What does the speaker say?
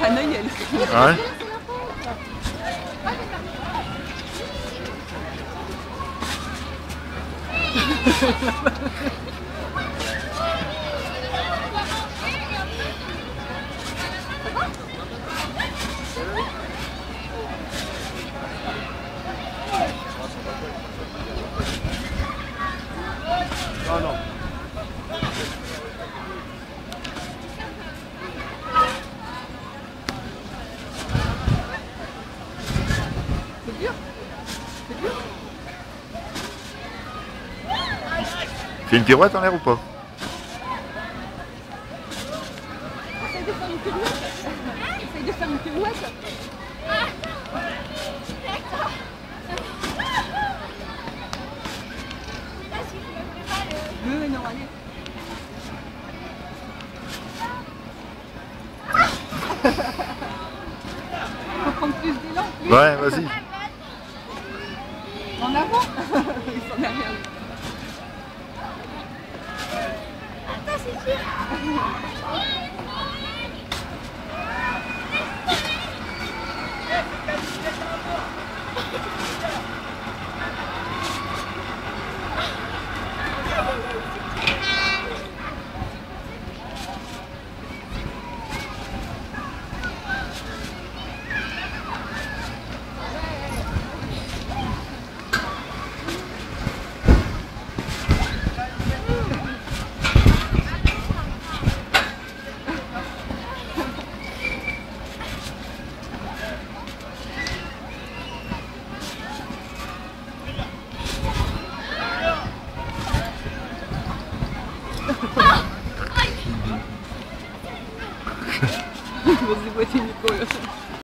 Tanınyelim. Ay. Oh no. C'est dur. C'est dur. Fais une pirouette en l'air ou pas? Essaye de faire une pirouette. Essaye de faire une pirouette. Oui, non, allez. Faut prendre plus d'élan. plus. Ouais, vas-y. En avant. Ils sont derrière. Vas-y, boîtier Возле ботинниковых.